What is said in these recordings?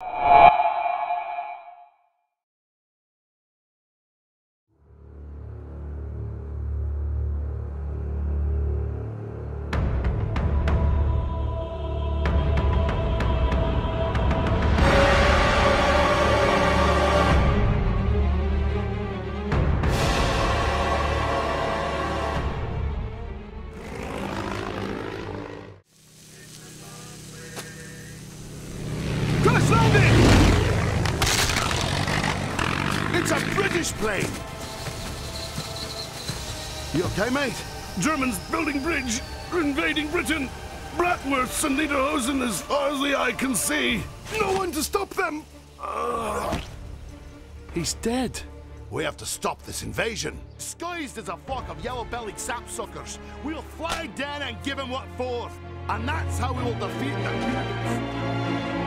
you Crash landing! It's a British plane! You okay, mate? Germans building bridge, invading Britain. Bratwursts and Lederhosen as far as the eye can see. No one to stop them. He's dead. We have to stop this invasion. Disguised as a flock of yellow-bellied sapsuckers, we'll fly down and give him what for. And that's how we will defeat the mutants.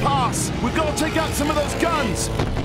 pass. We've got to take out some of those guns.